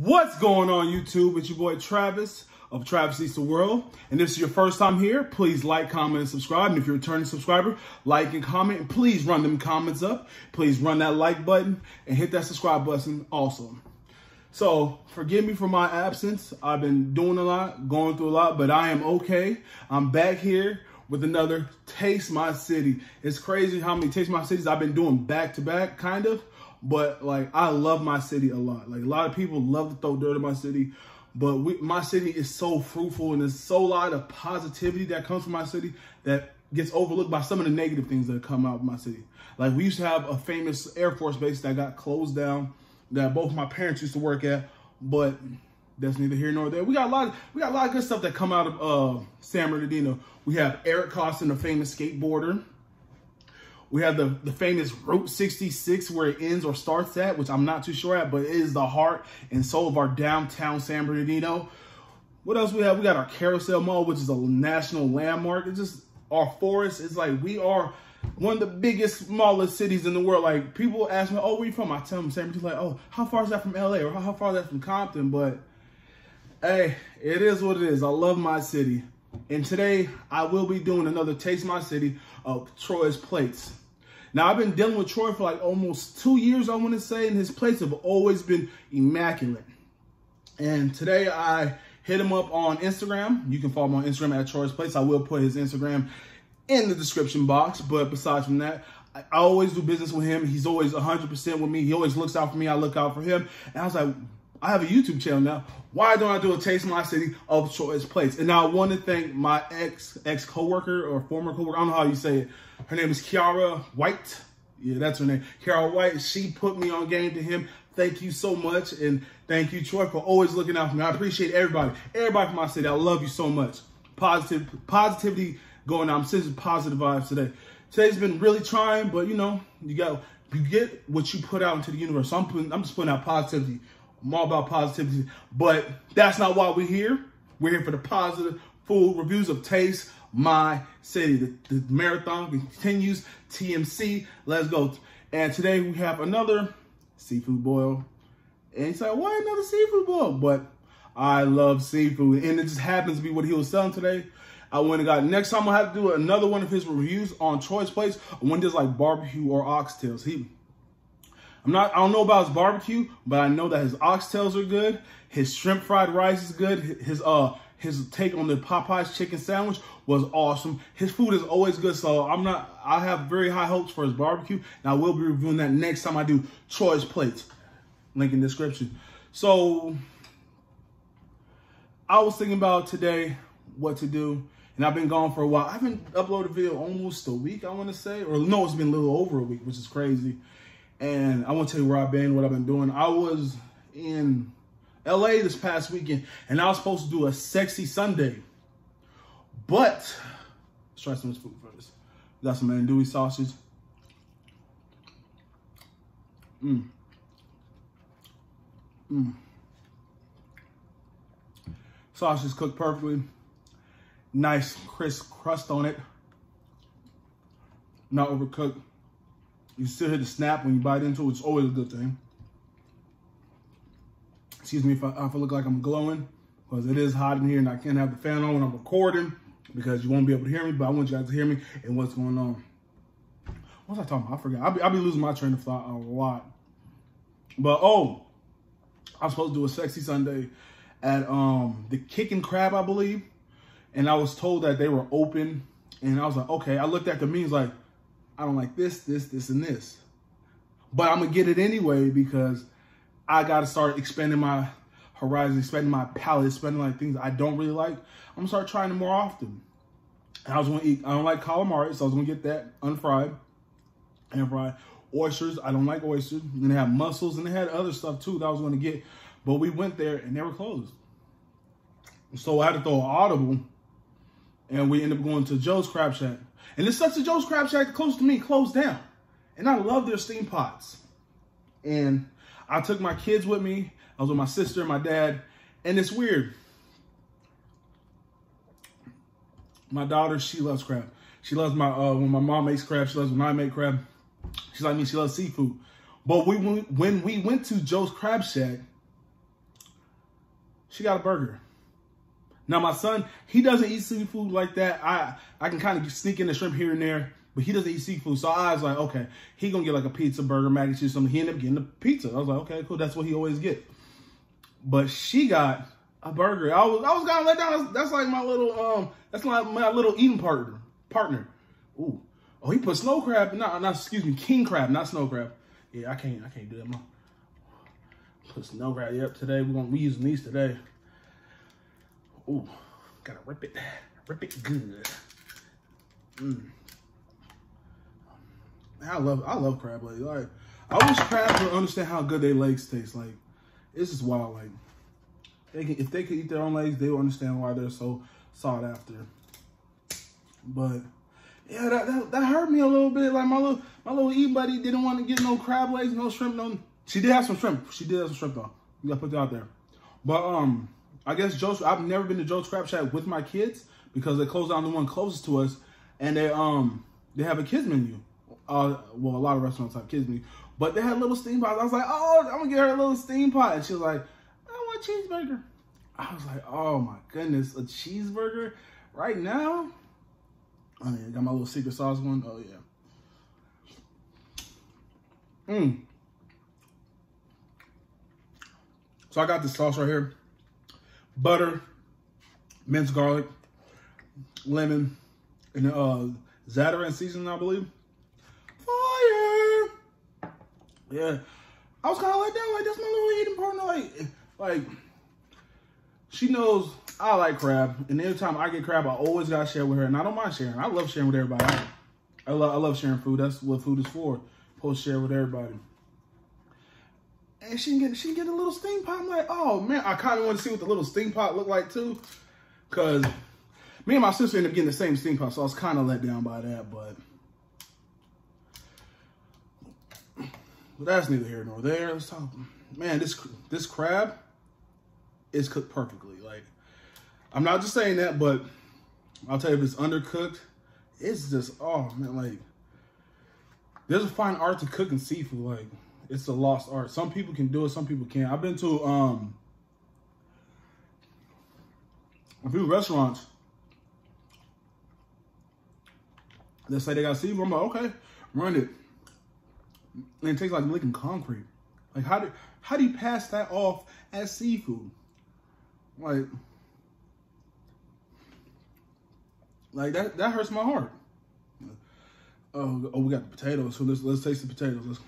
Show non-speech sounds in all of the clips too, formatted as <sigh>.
What's going on YouTube? It's your boy Travis of Travis Eats the World. And this is your first time here, please like, comment, and subscribe. And if you're a returning subscriber, like and comment. And please run them comments up. Please run that like button and hit that subscribe button also. So forgive me for my absence. I've been doing a lot, going through a lot, but I am okay. I'm back here with another Taste My City. It's crazy how many Taste My Cities I've been doing back to back, kind of. But like, I love my city a lot. Like a lot of people love to throw dirt at my city, but we, my city is so fruitful and there's so a lot of positivity that comes from my city that gets overlooked by some of the negative things that come out of my city. Like we used to have a famous Air Force base that got closed down that both my parents used to work at, but that's neither here nor there. We got a lot of, we got a lot of good stuff that come out of uh, San Bernardino. We have Eric Koston, the famous skateboarder. We have the, the famous Route 66 where it ends or starts at, which I'm not too sure at, but it is the heart and soul of our downtown San Bernardino. What else we have? We got our Carousel Mall, which is a national landmark. It's just our forest. It's like we are one of the biggest, smallest cities in the world. Like people ask me, oh, where you from? I tell them San Bernardino, like, oh, how far is that from LA? Or how far is that from Compton? But hey, it is what it is. I love my city. And today I will be doing another Taste My City of Troy's Plates. Now I've been dealing with Troy for like almost two years, I want to say, and his plates have always been immaculate. And today I hit him up on Instagram. You can follow him on Instagram at Troy's Place. I will put his Instagram in the description box. But besides from that, I always do business with him. He's always 100% with me. He always looks out for me. I look out for him. And I was like, I have a YouTube channel now. Why don't I do a Taste My City of Troy's Place? And I want to thank my ex ex coworker or former coworker. I don't know how you say it. Her name is Kiara White. Yeah, that's her name. Kiara White. She put me on game to him. Thank you so much. And thank you, Troy, for always looking out for me. I appreciate everybody. Everybody from my city. I love you so much. Positive positivity going on. I'm sending positive vibes today. Today's been really trying, but you know, you got you get what you put out into the universe. So I'm putting, I'm just putting out positivity. I'm all about positivity, but that's not why we're here. We're here for the positive food reviews of Taste My City. The, the marathon continues. TMC, let's go. And today we have another seafood boil. And he's like, why another seafood boil? But I love seafood, and it just happens to be what he was selling today. I went and got, next time I have to do another one of his reviews on Troy's Place, one just like barbecue or oxtails. He, I'm not, I don't know about his barbecue, but I know that his oxtails are good. His shrimp fried rice is good. His, uh, his take on the Popeyes chicken sandwich was awesome. His food is always good, so I'm not, I have very high hopes for his barbecue, and I will be reviewing that next time I do Troy's Plates. Link in description. So, I was thinking about today what to do, and I've been gone for a while. I haven't uploaded a video almost a week, I want to say, or no, it's been a little over a week, which is crazy. And I want to tell you where I've been, what I've been doing. I was in LA this past weekend, and I was supposed to do a sexy Sunday. But let's try some of this food first. Got some andouille sausage. Mmm. Mmm. Sausage cooked perfectly. Nice crisp crust on it. Not overcooked. You still hear the snap when you bite into it. It's always a good thing. Excuse me if I, if I look like I'm glowing because it is hot in here and I can't have the fan on when I'm recording because you won't be able to hear me, but I want you guys to hear me and what's going on. What was I talking about? I forgot. I'll be, I'll be losing my train of thought a lot. But, oh, I was supposed to do a sexy Sunday at um, the Kicking Crab, I believe. And I was told that they were open. And I was like, okay. I looked at the menus like, I don't like this, this, this, and this. But I'm to get it anyway because I got to start expanding my horizon, expanding my palate, expanding like things I don't really like. I'm to start trying them more often. And I was to eat, I don't like calamari, so I was to get that unfried and fried. Oysters, I don't like oysters. And they have mussels and they had other stuff too that I was to get. But we went there and they were closed. So I had to throw an audible and we ended up going to Joe's Crab Shack. And such a Joe's Crab Shack close to me closed down. And I love their steam pots. And I took my kids with me. I was with my sister and my dad. And it's weird. My daughter, she loves crab. She loves my, uh, when my mom makes crab, she loves when I make crab. She's like me, she loves seafood. But we, when we went to Joe's Crab Shack, she got a burger. Now my son, he doesn't eat seafood like that. I I can kind of sneak in the shrimp here and there, but he doesn't eat seafood. So I was like, okay, he gonna get like a pizza, burger, mac and cheese, something. He ended up getting the pizza. I was like, okay, cool. That's what he always get. But she got a burger. I was I was gonna let down. That's like my little um. That's like my little eating partner. Partner. Ooh. Oh, he put snow crab. Not not excuse me, king crab, not snow crab. Yeah, I can't I can't do that. Man. Put snow crab. Yep. Today we're gonna we using these today. Ooh, gotta rip it, rip it good. Mm. I love I love crab legs. Like I wish crabs would understand how good their legs taste. Like it's just wild. Like they can, if they could eat their own legs, they would understand why they're so sought after. But yeah, that, that, that hurt me a little bit. Like my little my little e buddy didn't want to get no crab legs, no shrimp, no. She did have some shrimp. She did have some shrimp though. You gotta put that out there. But um, I guess Joe's. I've never been to Joe's Crab Shack with my kids because they closed down the one closest to us, and they um they have a kids menu. Uh, well, a lot of restaurants have kids menu, but they had little steam pots. I was like, oh, I'm gonna get her a little steam pot, and she was like, I want a cheeseburger. I was like, oh my goodness, a cheeseburger right now? Oh yeah, got my little secret sauce one. Oh yeah. Mmm. So I got this sauce right here. Butter, minced garlic, lemon, and uh Zatarain seasoning, I believe. Fire! Yeah. I was kind of like that. Like, that's my little eating partner. Like, like, she knows I like crab. And every time I get crab, I always got to share with her. And I don't mind sharing. I love sharing with everybody. I love, I love sharing food. That's what food is for. Post share with everybody. And she can get she get a little steam pot. I'm like, oh man, I kind of want to see what the little steam pot look like too. Cause me and my sister ended up getting the same steam pot, so I was kind of let down by that, but but that's neither here nor there. Let's talk. Man, this this crab is cooked perfectly. Like I'm not just saying that, but I'll tell you if it's undercooked, it's just oh man, like there's a fine art to cooking seafood. Like it's a lost art. Some people can do it, some people can't. I've been to um a few restaurants that say they got seafood. I'm like, okay, run it. And it tastes like licking concrete. Like how do how do you pass that off as seafood? Like like that that hurts my heart. Oh, oh, we got the potatoes. So let's let's taste the potatoes. Let's,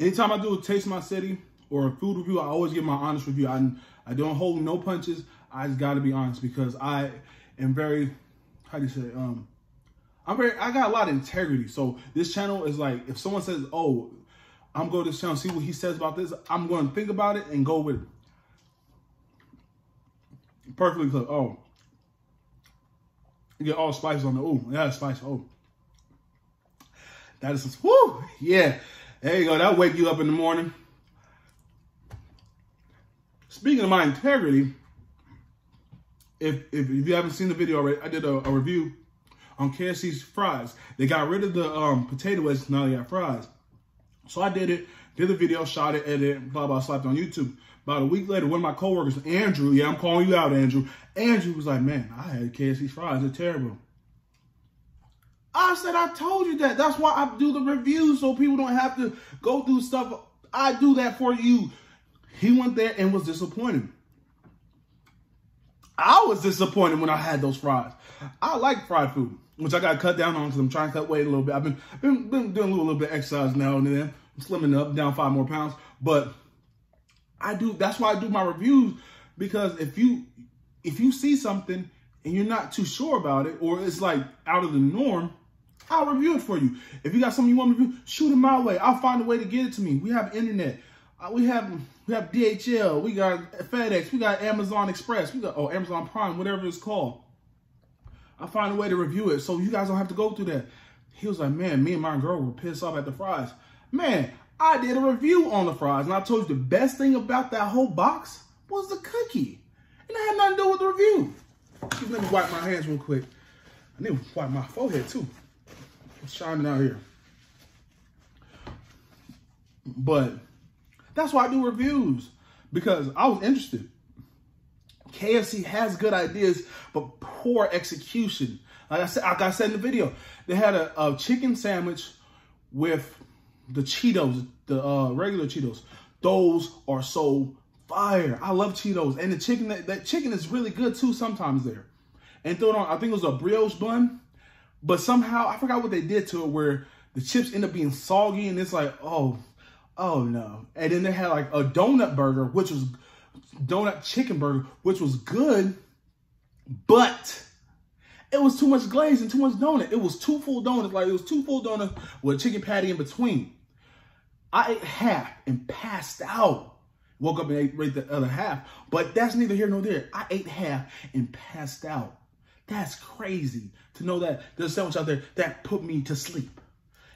anytime I do a taste my city or a food review, I always give my honest review. I I don't hold no punches. I just got to be honest because I am very how do you say um I'm very I got a lot of integrity. So this channel is like if someone says, "Oh, I'm going to this channel see what he says about this," I'm going to think about it and go with it. Perfectly cooked. Oh, you get all spices on the. Oh, yeah, spice. Oh, that is. Whoo, yeah. There you go. That'll wake you up in the morning. Speaking of my integrity, if, if, if you haven't seen the video already, I did a, a, review on KFC's fries. They got rid of the um, potato wedges, now they got fries. So I did it, did the video, shot it, edited, blah, blah, slapped on YouTube. About a week later, one of my coworkers, Andrew, yeah, I'm calling you out, Andrew. Andrew was like, man, I had KFC's fries, they're terrible. I said, I told you that. That's why I do the reviews so people don't have to go through stuff. I do that for you. He went there and was disappointed. I was disappointed when I had those fries. I like fried food, which I got cut down on because I'm trying to cut weight a little bit. I've been, been, been doing a little, little bit of exercise now and then. I'm slimming up, down five more pounds. But I do, that's why I do my reviews because if you, if you see something and you're not too sure about it, or it's like out of the norm, I'll review it for you. If you got something you want me to review, shoot it my way. I'll find a way to get it to me. We have internet. Uh, we have we have DHL. We got FedEx. We got Amazon Express. We got oh Amazon Prime, whatever it's called. I'll find a way to review it so you guys don't have to go through that. He was like, man, me and my girl were pissed off at the fries. Man, I did a review on the fries, and I told you the best thing about that whole box was the cookie. And I had nothing to do with the review. Let me wipe my hands real quick. I need to wipe my forehead too. It's shining out here. But that's why I do reviews. because I was interested. KFC has good ideas, but poor execution. Like I said, like I said in the video, they had a, a chicken sandwich with the Cheetos, the uh, regular Cheetos. Those are so fire. I love Cheetos, and the chicken that, that chicken is really good too. Sometimes there, and throw it on. I think it was a brioche bun, but somehow I forgot what they did to it, where the chips end up being soggy, and it's like, oh, oh no. And then they had like a donut burger, which was donut chicken burger, which was good, but it was too much glaze and too much donut. It was two full donuts, like it was two full donuts with a chicken patty in between. I ate half and passed out. Woke up and ate right the other half, but that's neither here nor there. I ate half and passed out. That's crazy to know that there's a sandwich out there that put me to sleep.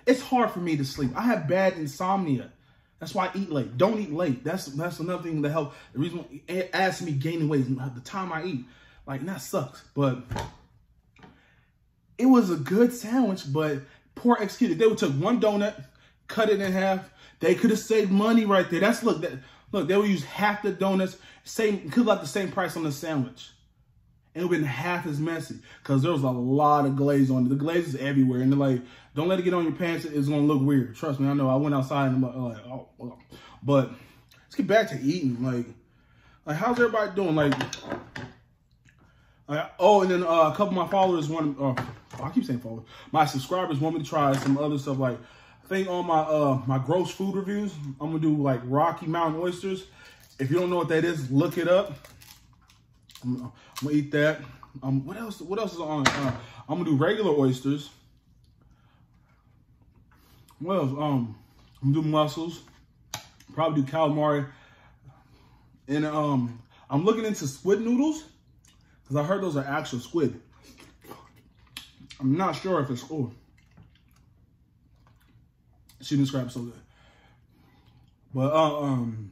It's hard for me to sleep. I have bad insomnia. That's why I eat late. Don't eat late. That's that's another thing that help. The reason it adds me gaining weight is the time I eat. Like that sucks. But it was a good sandwich, but poor executed. They would took one donut, cut it in half. They could have saved money right there. That's look that look. They would use half the donuts. Same could have the same price on the sandwich. It would have been half as messy because there was a lot of glaze on it. The glaze is everywhere. And they're like, don't let it get on your pants. It's going to look weird. Trust me, I know. I went outside and I'm like, oh, oh. But let's get back to eating. Like, like how's everybody doing? Like, like oh, and then uh, a couple of my followers want, uh, oh, I keep saying followers. My subscribers want me to try some other stuff. Like, I think on my uh my gross food reviews, I'm going to do like Rocky Mountain oysters. If you don't know what that is, look it up. I'm, I'm gonna eat that. Um, what else? What else is on? Uh, I'm gonna do regular oysters. What else? Um, I'm gonna do mussels. Probably do calamari. And um, I'm looking into squid noodles because I heard those are actual squid. I'm not sure if it's oh. She described so good. But uh, um.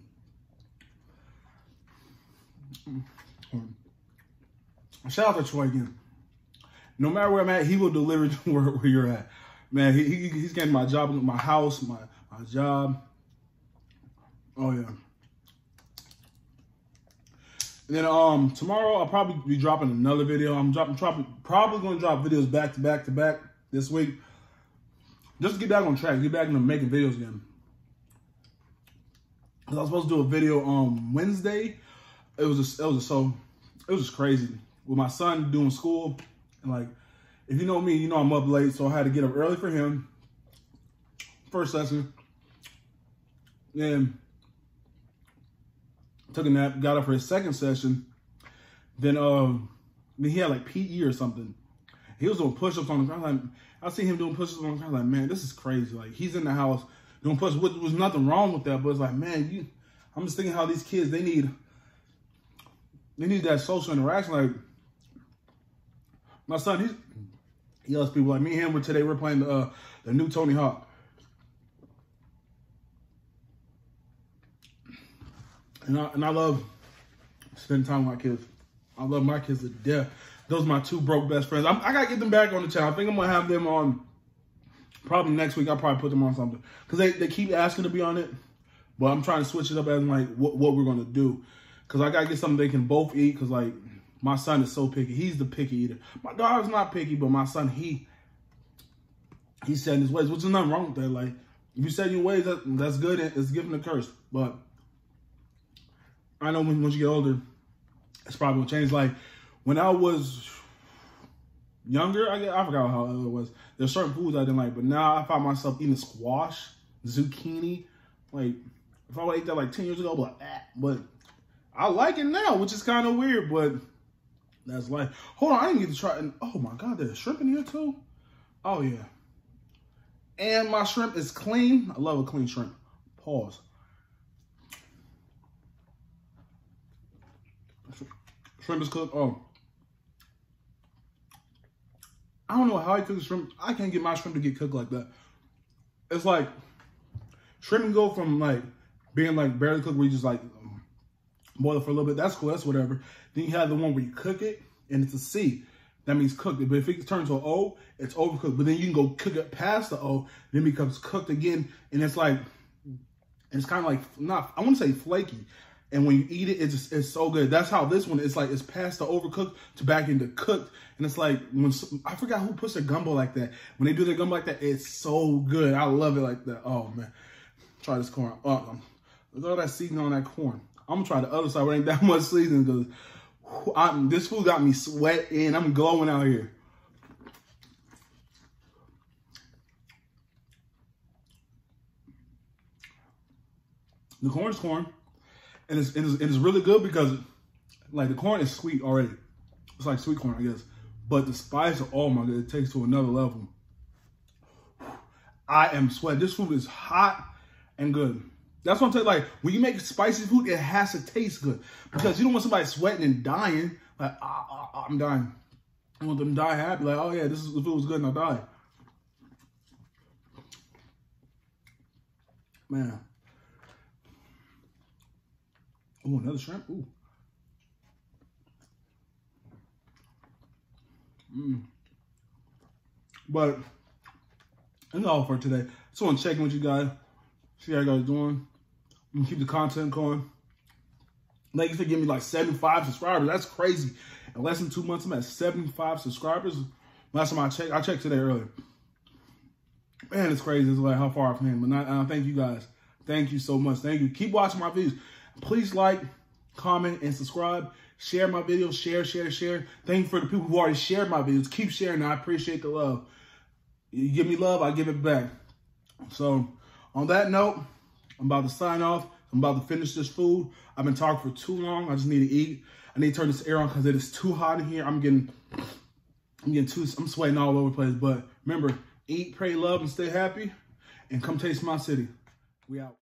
Shout out to Troy again. No matter where I'm at, he will deliver to <laughs> where, where you're at. Man, he, he, he's getting my job, my house, my, my job. Oh, yeah. And then um tomorrow I'll probably be dropping another video. I'm dropping, probably going to drop videos back to back to back this week. Just get back on track, get back into making videos again. I was supposed to do a video on Wednesday. It was just, it was just so it was just crazy with my son doing school. And like, if you know me, you know I'm up late, so I had to get up early for him. First lesson. Then took a nap, got up for his second session. Then um then he had like PE or something. He was doing push-ups on the ground. Like, I see him doing push-ups on the ground. Like, man, this is crazy. Like he's in the house doing push-ups. There was nothing wrong with that, but it's like, man, you I'm just thinking how these kids they need they need that social interaction. Like my son, he's, he loves people like me and him. But today we're playing the uh, the new Tony Hawk. And I, and I love spending time with my kids. I love my kids to death. Those are my two broke best friends. I'm, i got to get them back on the channel. I think I'm going to have them on probably next week. I'll probably put them on something. Because they, they keep asking to be on it. But I'm trying to switch it up as like what, what we're going to do. Because I got to get something they can both eat. Because like my son is so picky. He's the picky eater. My daughter's not picky, but my son, he he set in his ways, which is nothing wrong with that. Like, if you set your ways, that, that's good. It's given a curse. But I know when, once you get older, it's probably gonna change. Like, when I was younger, I, I forgot how it was. There's certain foods I didn't like, but now I find myself eating squash, zucchini. Like, if I would eat that like 10 years ago, but, ah, but I like it now, which is kind of weird, but that's life. Hold on, I didn't get to try. And oh my god, there's shrimp in here too. Oh yeah. And my shrimp is clean. I love a clean shrimp. Pause. Shrimp is cooked. Oh. I don't know how he cooks shrimp. I can't get my shrimp to get cooked like that. It's like shrimp can go from like being like barely cooked where you just like boil it for a little bit. That's cool. That's whatever. Then you have the one where you cook it and it's a C. That means cooked. But if it turns to an O, it's overcooked. But then you can go cook it past the O, then it becomes cooked again. And it's like, it's kind of like, not, I want to say flaky. And when you eat it, it's it's so good. That's how this one is like it's past the overcooked to back into cooked. And it's like when I forgot who puts their gumbo like that. When they do their gumbo like that, it's so good. I love it like that. Oh man, try this corn. Oh, look at all that seasoning on that corn. I'm gonna try the other side where ain't that <laughs> much seasoning because this food got me sweating. I'm glowing out here. The corn is corn and it's, it is, it is really good because like the corn is sweet already. It's like sweet corn, I guess. But the spice, oh my god, it takes to another level. I am sweating. This food is hot and good. That's what I'm saying. Like when you make spicy food, it has to taste good because you don't want somebody sweating and dying. Like ah, ah, ah, I'm dying. I want them to die happy. Like oh yeah, this is the food was good and I die. Man. Oh, another shrimp. Ooh. Mm. But that's all for today. Just want to check in with you guys. See how you guys doing. I'm keep the content going. Like you said, give me like 75 subscribers. That's crazy. In less than two months, I'm at 75 subscribers. Last time I checked, I checked today earlier. Man, it's crazy. It's like how far I've came. But I, uh, thank you guys. Thank you so much. Thank you. Keep watching my videos. Please like, comment, and subscribe. Share my videos. Share, share, share. Thank you for the people who already shared my videos. Keep sharing. I appreciate the love. You give me love, I give it back. So, on that note, I'm about to sign off. I'm about to finish this food. I've been talking for too long. I just need to eat. I need to turn this air on because it is too hot in here. I'm getting, I'm getting too, I'm sweating all over the place. But remember, eat, pray, love, and stay happy. And come taste my city. We out.